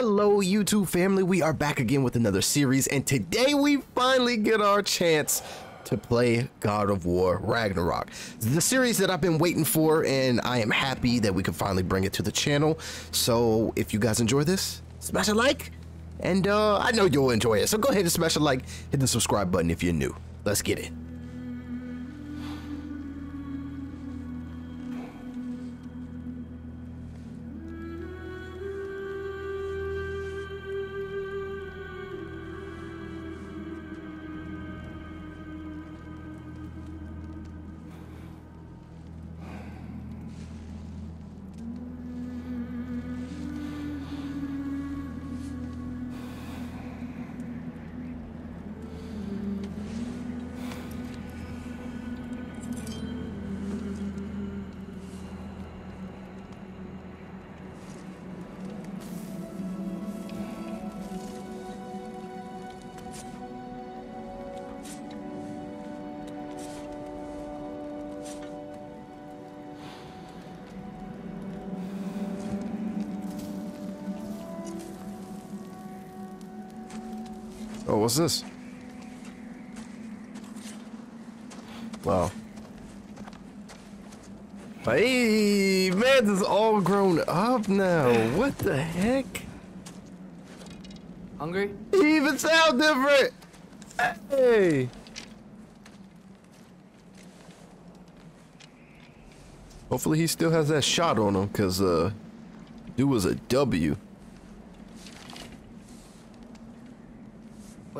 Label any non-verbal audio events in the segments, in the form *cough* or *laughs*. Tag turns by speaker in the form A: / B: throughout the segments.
A: Hello, YouTube family. We are back again with another series, and today we finally get our chance to play God of War Ragnarok. The series that I've been waiting for, and I am happy that we can finally bring it to the channel. So, if you guys enjoy this, smash a like, and uh, I know you'll enjoy it. So go ahead and smash a like, hit the subscribe button if you're new. Let's get it. Oh, what's this? Wow. Hey, man, this is all grown up now. What the heck?
B: Hungry?
A: He even sound different. Hey. Hopefully he still has that shot on him, cause uh, dude was a W.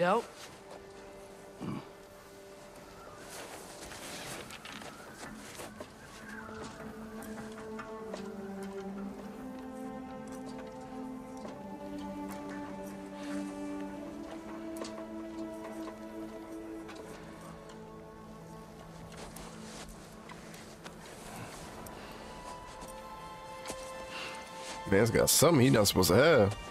B: Help?
A: Man's got something he not supposed to have.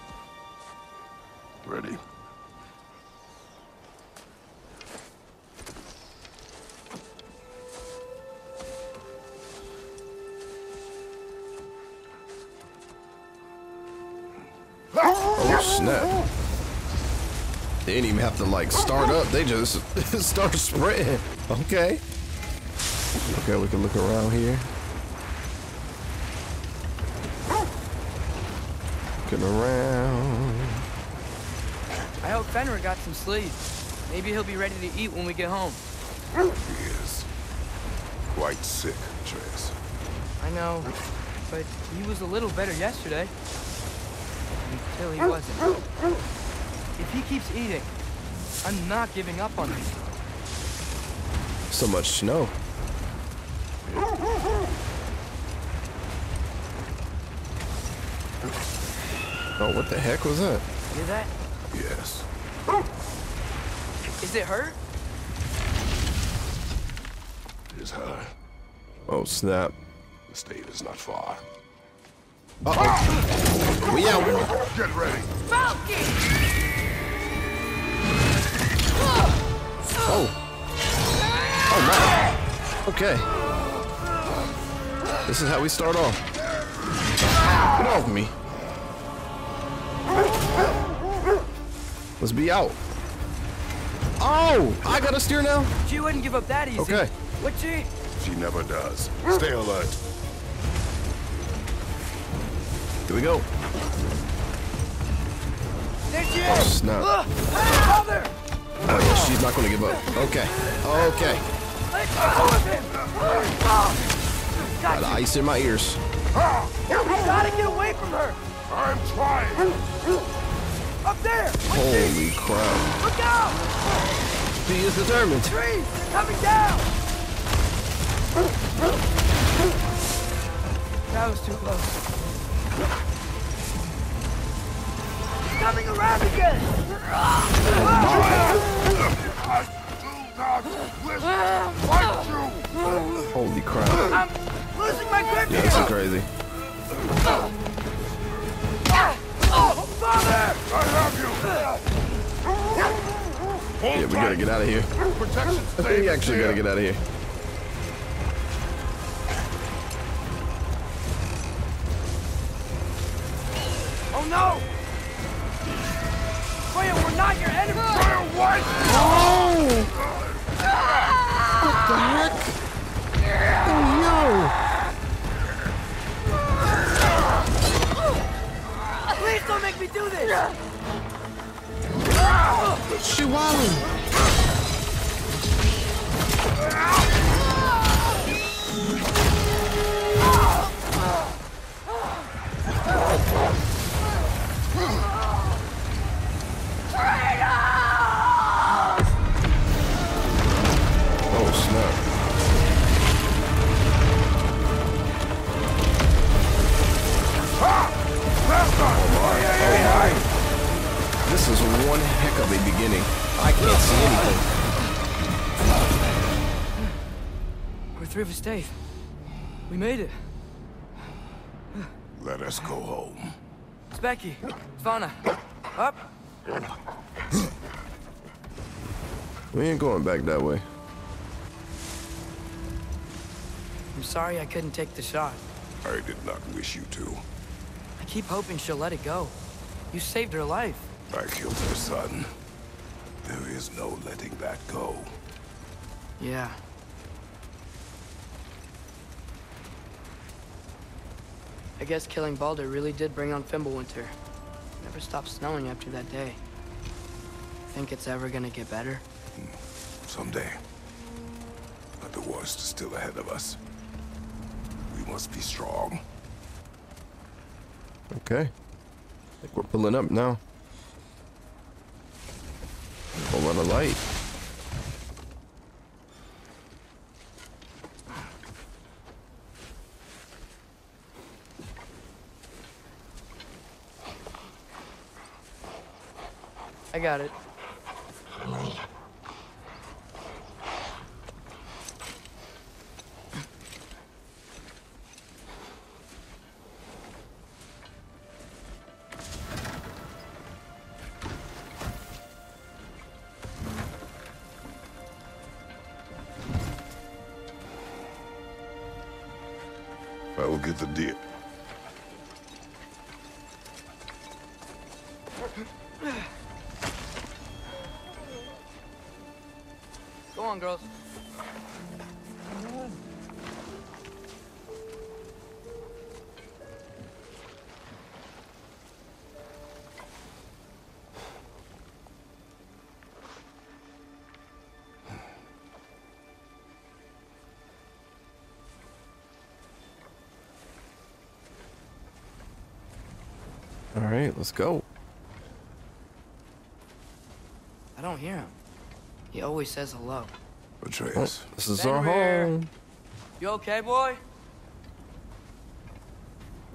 A: Snap. They didn't even have to like start up, they just *laughs* start sprinting. Okay. Okay, we can look around here. Looking around.
B: I hope Fenrir got some sleep. Maybe he'll be ready to eat when we get home.
C: He is quite sick, Trace.
B: I know, but he was a little better yesterday. Until he wasn't. If he keeps eating, I'm not giving up on him.
A: So much snow. Oh, what the heck was that?
B: Hear that?
C: Yes.
B: Is it hurt?
C: It is her.
A: Oh, snap.
C: The state is not far.
A: Uh-oh. *laughs* We out.
C: Get ready. Falcon!
A: Oh. Oh, my. Okay. This is how we start off. Get off me. Let's be out. Oh, I gotta steer now?
B: She wouldn't give up that easy.
A: Okay.
B: What she?
C: She never does. Stay alert.
A: Here we go.
B: There she
A: Oh, snap.
B: Ah, Ugh,
A: Oh, yeah, she's not gonna give up. Okay. Okay.
B: Let go of him! Oh,
A: Got
B: got
A: ice in my ears.
B: You gotta get away from her!
C: I'm trying.
B: Up there!
A: Holy crap.
B: Look out!
A: He is determined.
B: Trees! They're coming down! That was too close. Coming around again!
C: I do not wish to fight.
A: Holy crap.
B: I'm losing my grip
A: Yeah,
B: here!
A: this is crazy.
B: Oh, father!
C: I have you.
A: Yeah, we gotta get out of here.
C: Protection *laughs*
A: We actually gotta get out of here.
B: Oh no! Not your enemy!
C: what?
B: Please don't make me do this!
A: Chihuahua. This is one heck of a beginning. I can't see anything.
B: We're through for Dave. We made it.
C: Let us go home.
B: It's Becky. Svanna. Up.
A: We ain't going back that way.
B: I'm sorry I couldn't take the shot.
C: I did not wish you to.
B: I keep hoping she'll let it go. You saved her life.
C: I killed her son. There is no letting that go.
B: Yeah. I guess killing Baldur really did bring on Fimbulwinter. Never stopped snowing after that day. Think it's ever gonna get better? Hmm.
C: Someday. But the worst is still ahead of us. We must be strong.
A: Okay. I think we're pulling up now. Whole light.
B: I got it.
C: Get the deer.
A: Let's go.
B: I don't hear him. He always says hello.
A: Oh, this is our
B: Fenrir.
A: home.
B: You okay, boy?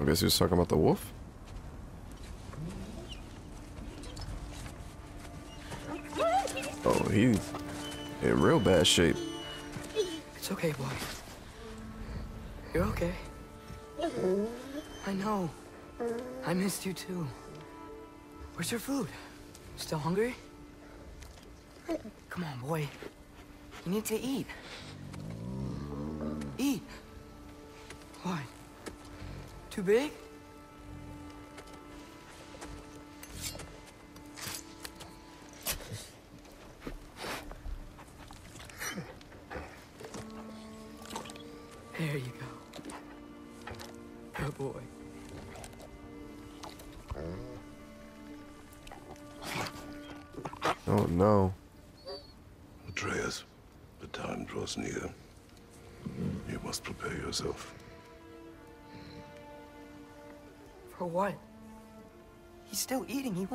A: I guess he was talking about the wolf. Oh, he's in real bad shape.
B: It's okay, boy. You're okay. I know. I missed you too. Where's your food? Still hungry? Come on, boy. You need to eat. Eat. What? Too big?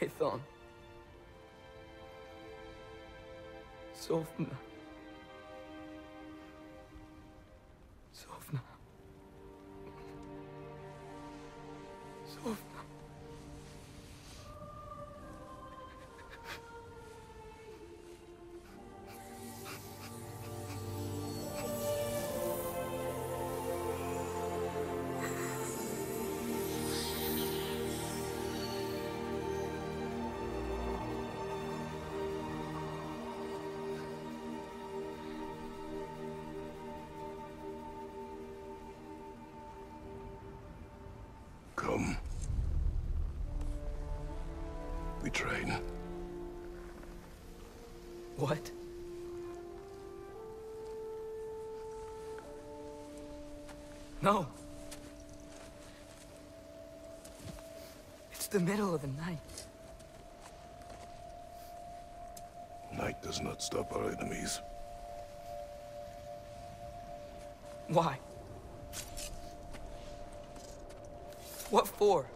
B: Sofna. Sofna. What? No. It's the middle of the night.
C: Night does not stop our enemies.
B: Why? What for?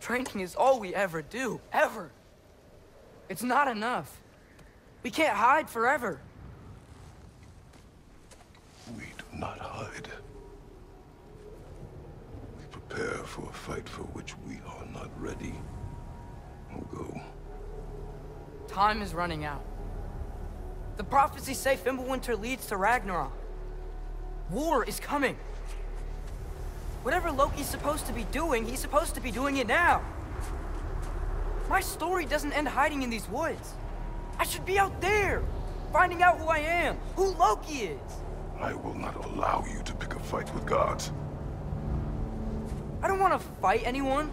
B: Training is all we ever do, ever. It's not enough. We can't hide forever.
C: We do not hide. We prepare for a fight for which we are not ready. We'll go.
B: Time is running out. The prophecies say Fimbulwinter leads to Ragnarok. War is coming. Whatever Loki's supposed to be doing, he's supposed to be doing it now. My story doesn't end hiding in these woods. I should be out there, finding out who I am, who Loki is.
C: I will not allow you to pick a fight with gods.
B: I don't want to fight anyone.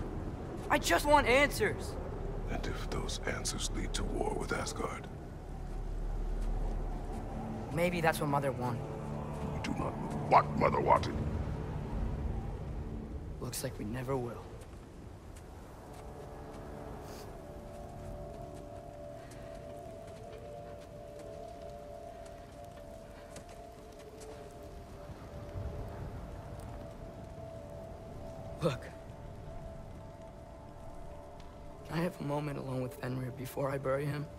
B: I just want answers.
C: And if those answers lead to war with Asgard,
B: Maybe that's what Mother wanted.
C: we do not know what Mother wanted.
B: Looks like we never will. Fenrir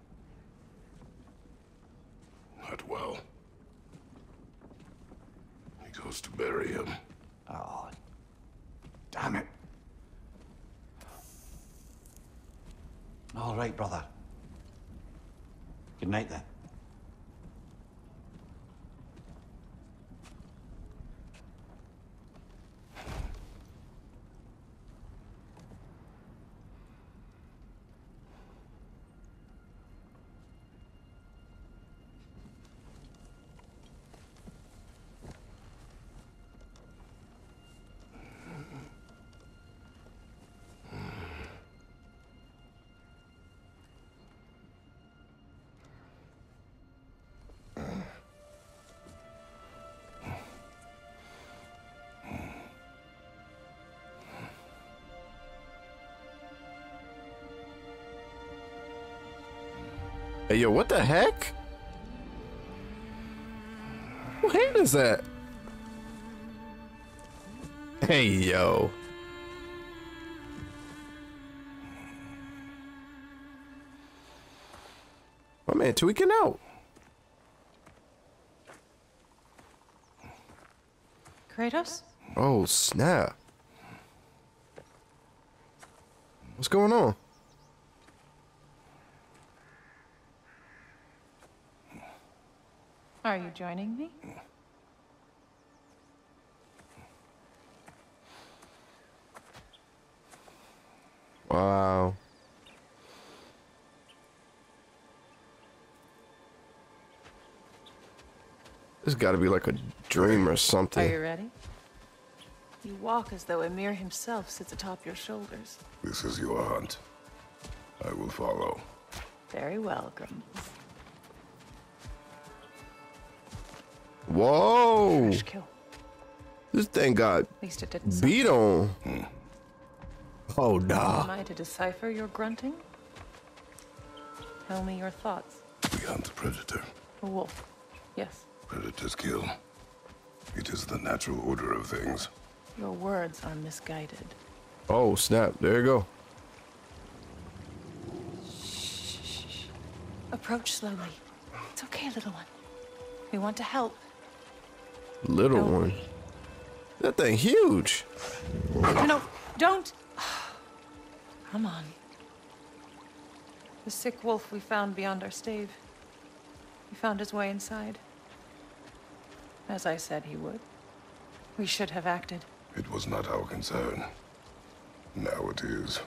A: Hey, yo, what the heck? What hand is that? Hey, yo. My man tweaking out.
D: Kratos?
A: Oh, snap. What's going on?
D: Are you joining me?
A: Wow. This got to be like a dream or something.
D: Are you ready? You walk as though Ymir himself sits atop your shoulders.
C: This is your hunt. I will follow.
D: Very well, Grumbles.
A: Whoa.
D: Fresh kill.
A: This thing got
D: At least it didn't
A: beat on. Hmm. Oh,
D: Am. I to decipher your grunting? Tell me your thoughts.
C: We hunt the predator.
D: A wolf. Yes.
C: Predators kill. It is the natural order of things.
D: Your words are misguided.
A: Oh, snap. There you go. Shh.
D: Approach slowly. It's okay, little one. We want to help.
A: Little
D: Don't
A: one. That thing huge.
D: No, no, don't! *sighs* Come on. The sick wolf we found beyond our stave. He found his way inside. As I said he would. We should have acted.
C: It was not our concern. Now it is.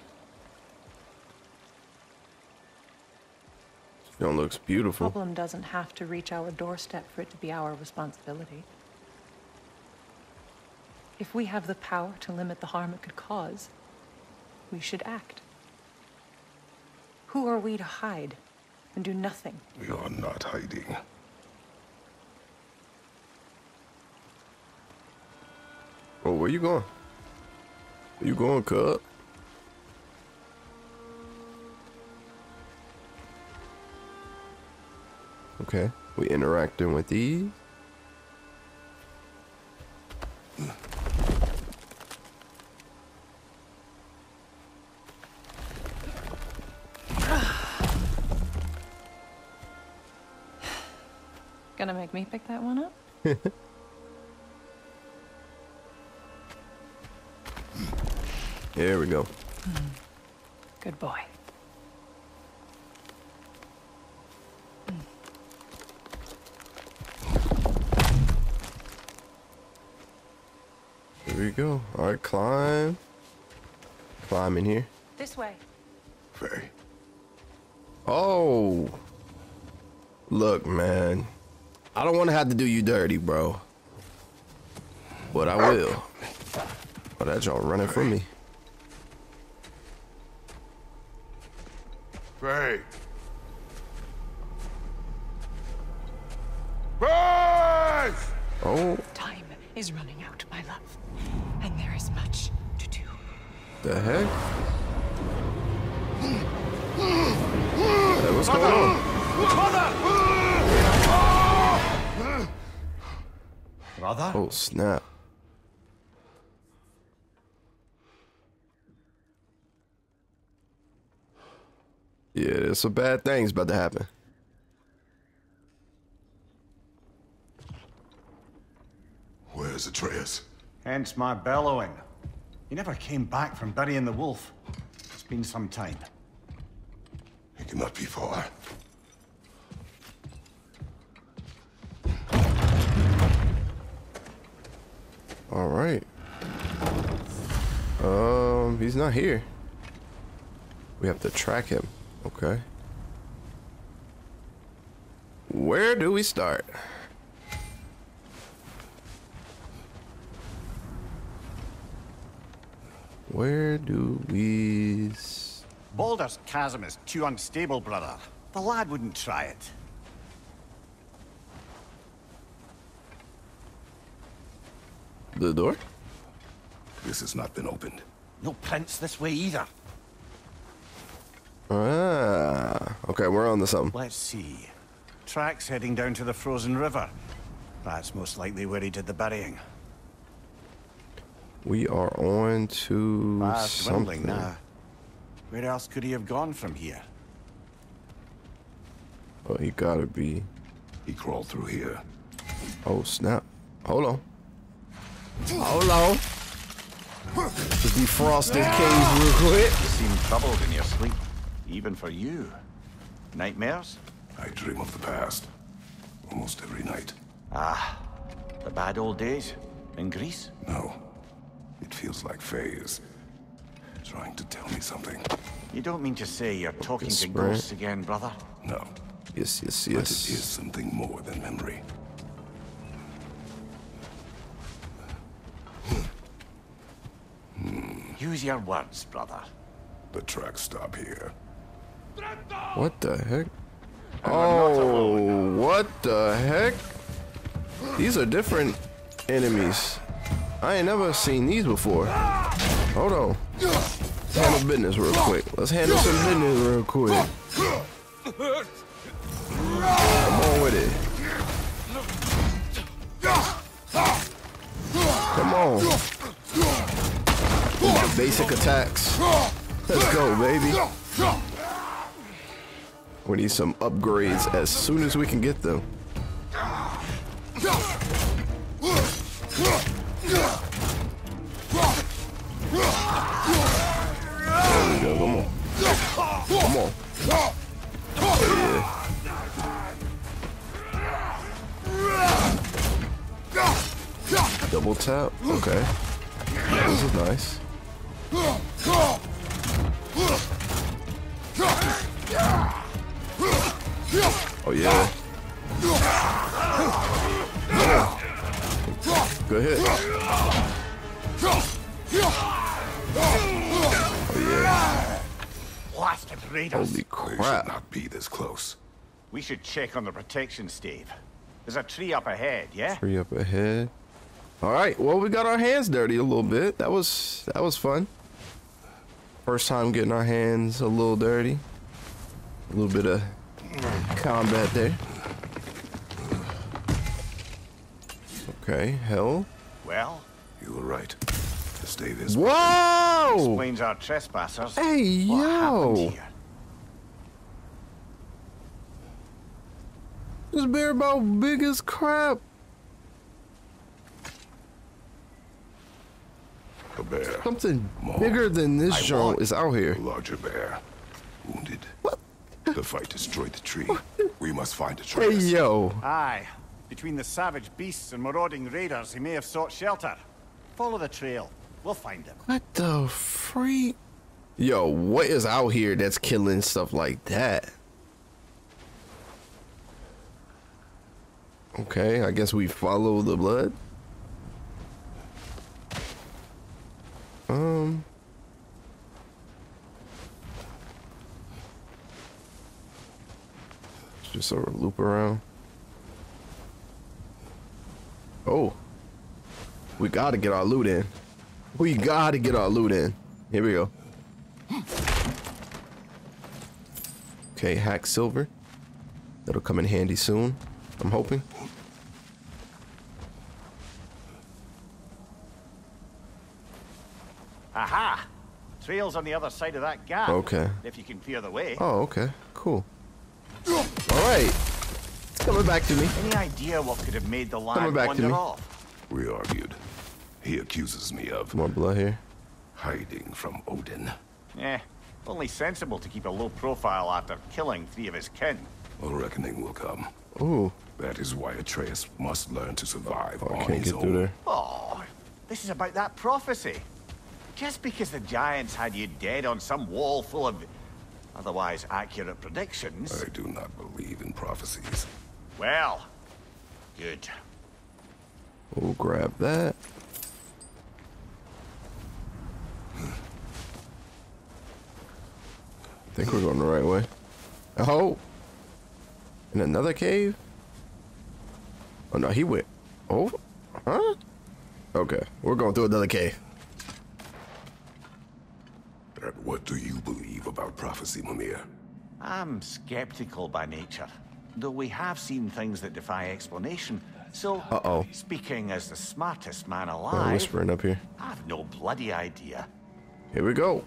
A: Film looks beautiful.
D: The Problem doesn't have to reach our doorstep for it to be our responsibility. If we have the power to limit the harm it could cause, we should act. Who are we to hide and do nothing?
C: We are not hiding.
A: Oh, where you going? Where you going, cub? Okay, we interacting with these.
D: Me pick that one up? *laughs*
A: There we go. Hmm.
D: Good boy.
A: There we go. All right, climb. Climb in here.
D: This way.
C: Faye,
A: Oh. Look, man. I don't want to have to do you dirty, bro. But I will. Oh, that y'all running from me.
C: Faye! Faye!
A: Oh,
D: Time is running out, my love. And there is much to do.
A: the heck? Hey, what's going on?
E: Brother?
A: Oh, snap. Yeah, there's some bad things about to happen.
C: Where's Atreus?
E: Hence my bellowing. He never came back from burying the wolf. It's been some time.
C: He cannot be far.
A: All right. Um, he's not here. We have to track him. Okay. Where do we start? Where do we... s-
E: Baldur's Chasm is too unstable, brother. The lad wouldn't try it.
A: The door?
C: This has not been opened.
E: No prints this way either.
A: Ah. Okay, we're on to something.
E: Let's see. Tracks heading down to the frozen river. That's most likely where he did the burying.
A: We are on to
E: Fast dwindling
A: something.
E: now. Where else could he have gone from here?
A: Oh, he gotta be.
C: He crawled through here.
A: Oh, snap. Hold on. Hold on. Just defrost this cage real quick.
E: You seem troubled in your sleep. Even for you. Nightmares?
C: I dream of the past. Almost every night.
E: Ah, the bad old days? In Greece?
C: No. It feels like Faye is trying to tell me something.
E: You don't mean to say you're talking to
A: Spray.
E: ghosts again, brother?
C: No.
A: Yes, yes, yes.
C: But it is something more than memory.
E: Use your words, brother.
C: The tracks stop here.
A: What the heck? Oh, what the heck? These are different enemies. I ain't never seen these before. Hold on. Let's handle business real quick. Let's handle some business real quick. Come on with it. Come on. Basic attacks. Let's go, baby. We need some upgrades as soon as we can get them. There we go. Come on. Come on. Double tap. Okay. This is nice. Oh yeah. Good hit. Oh yeah.
E: Blasted raiders!
A: Holy
C: They should not be this close.
E: We should check on the protection stave. There's a tree up ahead, yeah?
A: Three up ahead. All right. Well, we got our hands dirty a little bit. That was that was fun. First time getting our hands a little dirty. A little bit of combat there. Okay. Hell.
E: Well,
C: You were right. The stave is
A: Whoa!
E: explains our trespassers.
A: Hey
E: What happened
A: yo!
E: here?
A: This bear about big as crap.
C: A bear.
A: Something
C: More.
A: bigger than this
E: I
A: joint
E: want-
A: is out
C: A
A: here.
C: larger bear. Wounded. What? The fight destroyed the tree. We must find
A: Hey
C: Atreus.
A: yo!
E: Aye. Between the savage beasts and marauding raiders, he may have sought shelter. Follow the trail. We'll find him.
A: What the freak? Yo, what is out here that's killing stuff like that? Okay, I guess we follow the blood. Um. Just sort of loop around. Oh. We gotta get our loot in. We gotta get our loot in. Here we go. Okay, hacksilver. That'll come in handy soon. I'm hoping.
E: Trail's on the other side of that gap.
A: Okay.
E: If you can clear the way.
A: Oh, okay. Cool. All right. It's coming back to me.
E: Any idea what could have made the lad
A: Coming back to me.
E: off?
C: We argued. He accuses me of
A: More blood here.
C: hiding from Odin.
E: Eh, only sensible to keep a low profile after killing three of his kin.
C: A reckoning will come.
A: Ooh.
C: That is why Atreus must learn to survive
A: Oh, I
C: on
A: can't
C: his
A: get
C: own.
A: through there.
E: Oh, this is about that prophecy. Just because the giants had you dead on some wall full of otherwise accurate predictions.
C: I do not believe in prophecies.
E: Well, good.
A: We'll grab that. I think we're going the right way. Oh! In another cave? Oh no, he went. Oh? Huh? Okay, we're going through another cave.
C: And what do you believe about prophecy, Mimir?
E: I'm skeptical by nature, though we have seen things that defy explanation. So,
A: Uh-oh.
E: speaking as the smartest man
A: Oh,
E: alive,
A: whispering up here.
E: I've no bloody idea.
A: Here we go.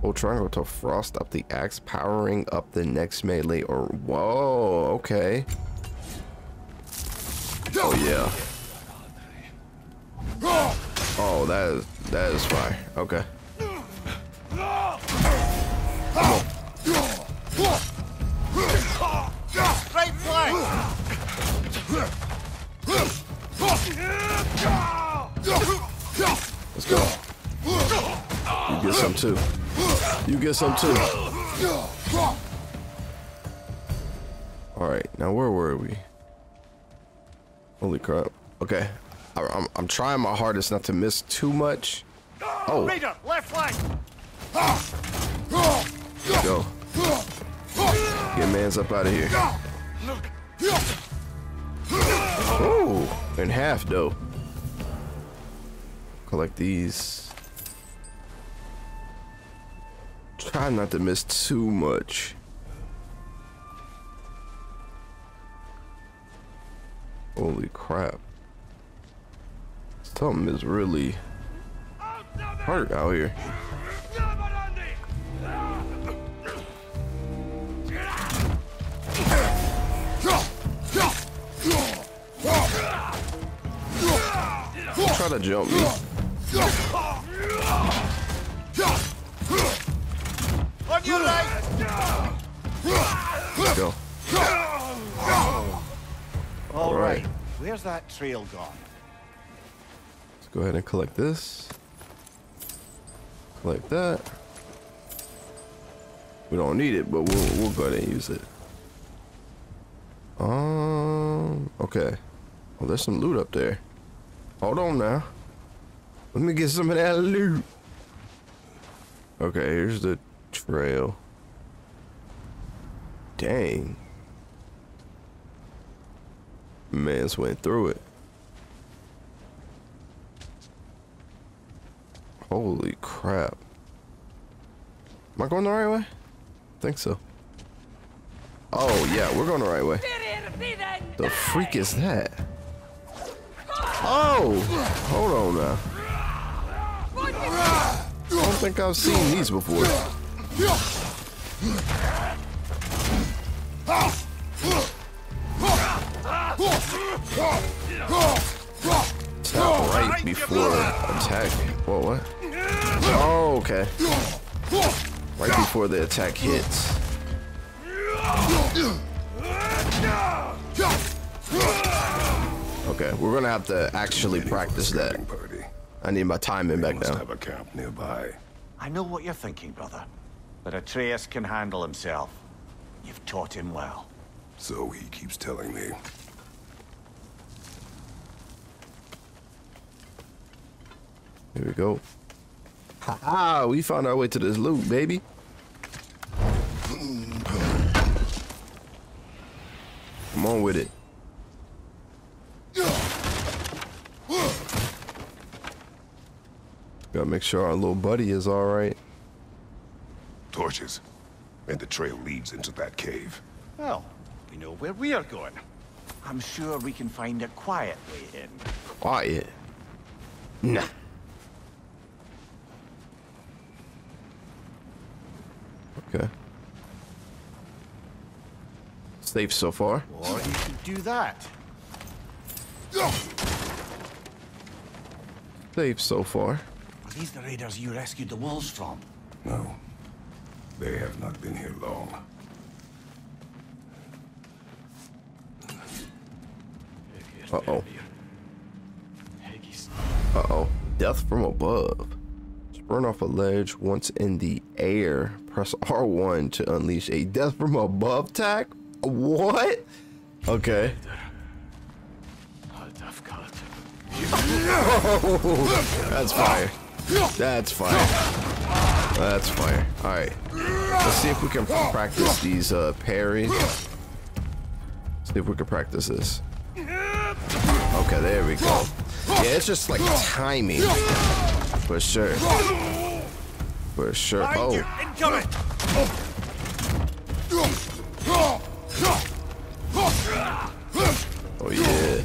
A: Hold triangle to frost up the axe, powering up the next melee or whoa, okay. Oh yeah. Oh that is that is fire. Okay.
E: Right flank!
A: Let's go. You get some too. You get some too. Alright, now where were we? Holy crap. Okay. I'm, I'm trying my hardest not to miss too much. Oh,
E: Raider, left flank!
A: go. Get man's up out of here. Ooh, in half though. Collect these. Try not to miss too much. Holy crap. Something is really hard out here. Try to jump me.
E: On your right!
A: Go.
E: All
A: right.
E: Where's that trail gone?
A: Go ahead and collect this. Collect that. We don't need it, but we'll we'll go ahead and use it. Um. Okay. Oh, there's some loot up there. Hold on now. Let me get some of that loot. Okay, here's the trail. Dang. Man's went through it. Holy crap. Am I going the right way? I think so. Oh, yeah, we're going the right way. The freak is that? Oh! Hold on now. I don't think I've seen these before. Stop right before attack. Whoa, what? Oh, okay. Right before the attack hits. Okay, we're gonna have to actually
C: Any for the
A: practice that. I need my timing
C: They
A: back
C: must
A: down.
C: have a camp nearby.
E: I know what you're thinking, brother. But Atreus can handle himself. You've taught him well.
C: So he keeps telling me.
A: Here we go. Ha ha! We found our way to this loot, baby. Come on with it. Gotta make sure our little buddy is all right.
C: Torches. And the trail leads into that cave.
E: Well, we know where we are going. I'm sure we can find a quiet way in.
A: Quiet. Nah. Okay. Safe so far.
E: Or you could do that.
A: Safe so far.
E: Are these the raiders you rescued the wolves from?
C: No. They have not been here long.
A: Uh-oh. Uh-oh. Death from above. Sprung off a ledge once in the air. Press R1 to unleash a death from above attack? What? Okay. That's fire. That's fire. That's fire. Alright. Let's see if we can practice these uh, parries. See if we can practice this. Okay, there we go. Yeah, it's just like timing. For sure. For sure. Oh.
E: Incoming!
A: Oh yeah.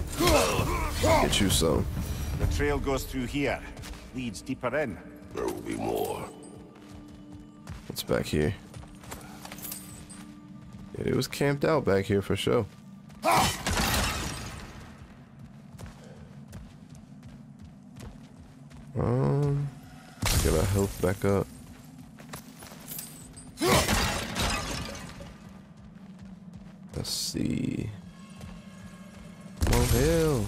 A: Get you some.
E: The trail goes through here. Leads deeper in.
C: There will be more.
A: What's back here? It was camped out back here for sure. Get our oh. Health back up. Let's see. Oh hell!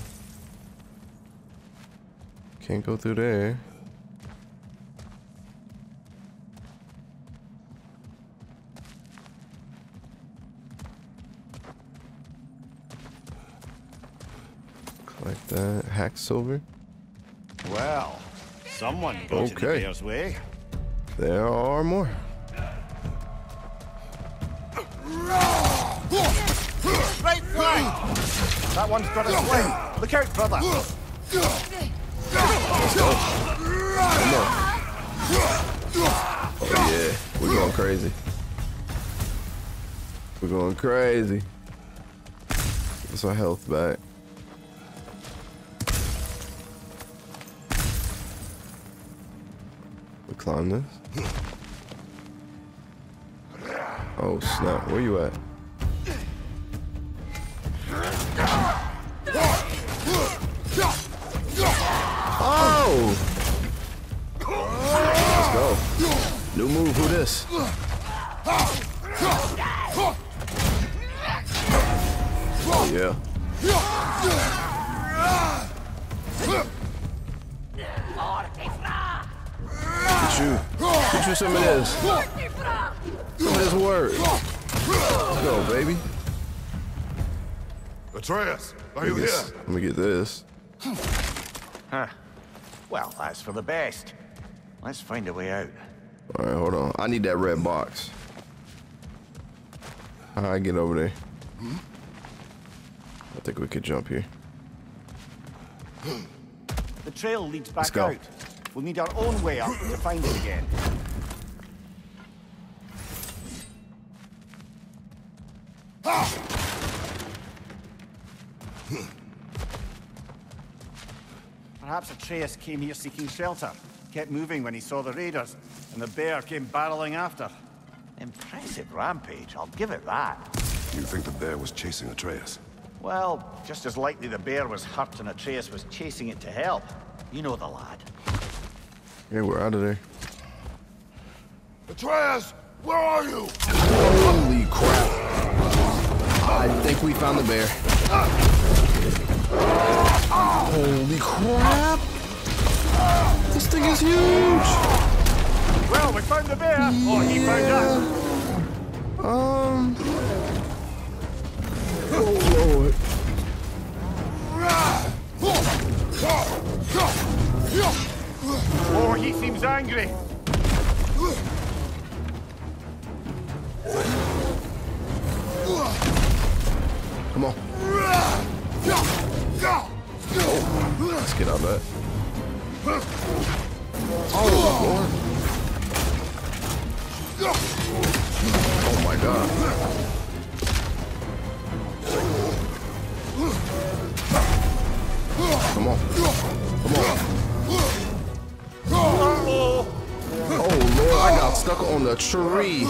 A: Can't go through there. Like that. Hacksilver.
E: Well, someone got in the
A: Okay.
E: bear's way.
A: There are more.
E: Right flank! That one's got a sling. Look out, brother.
A: Oh yeah, we're going crazy. We're going crazy. What's our health back? Climb this. Oh snap! Where you at? Oh! Let's go. New move. Who this? Oh yeah. Get you some of this. Some of this word. Let's go, baby.
C: Atreus, are you
A: Let me
C: here?
A: get- Let me get this.
E: Huh. Well, that's for the best. Let's find a way out.
A: All right, hold on. I need that red box. How do I get over there? I think we could jump here.
E: The trail leads back out. We'll need our own way up to find it again. Perhaps Atreus came here seeking shelter, kept moving when he saw the raiders, and the bear came barreling after. Impressive rampage, I'll give it that.
C: You think the bear was chasing Atreus?
E: Well, just as likely the bear was hurt and Atreus was chasing it to help. You know the lad.
A: Yeah, we're out of there.
C: Atreus, where are you?
A: Holy crap. I think we found the bear. Holy crap. This thing is huge.
E: Well, we found the bear! Oh, he found us!
A: Um. Oh, Lord.
E: Oh, he seems angry!
A: Let's get on that. Oh, Oh, my God. Come on. Come on. Oh, Lord, I got stuck on the tree.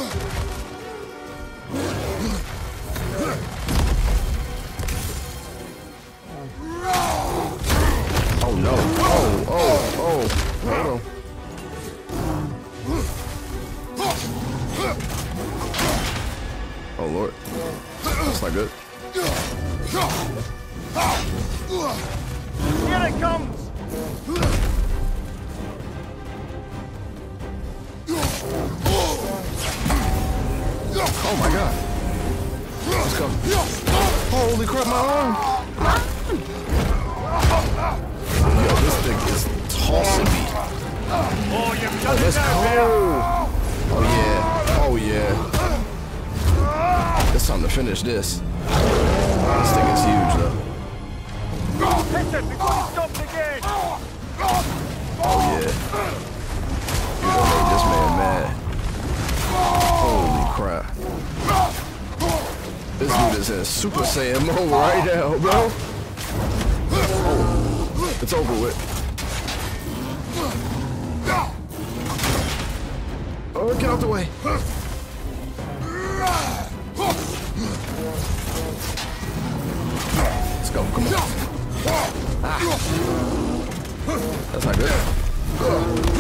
A: That's not good.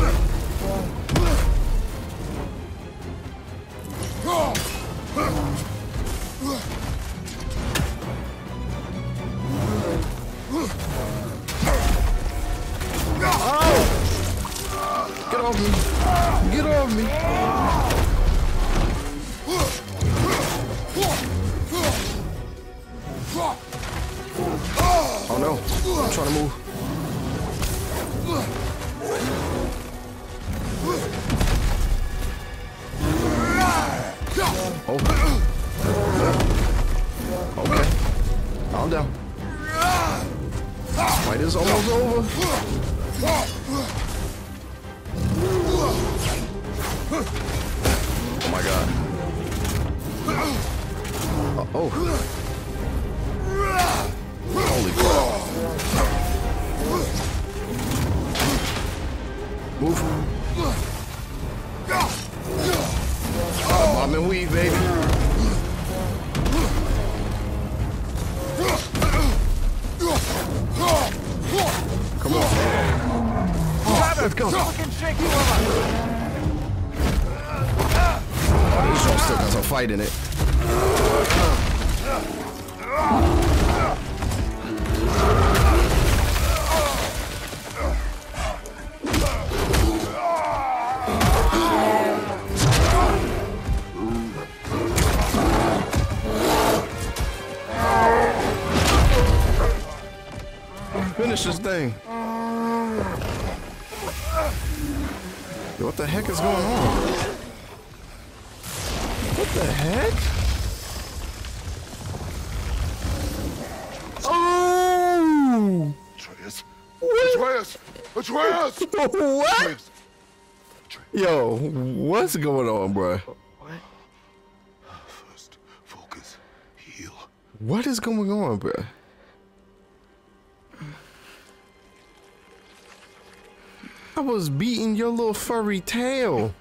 E: Fucking shake.
A: This show still got a fight in it. Finish this thing. What the heck is going on? What the heck? Oh!
C: Atreus. What? Atreus! *laughs*
A: What? Yo, what's going on, bro? What?
C: First, focus, heal.
A: What is going on, bro? I was beating your little furry tail.